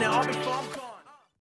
money, be.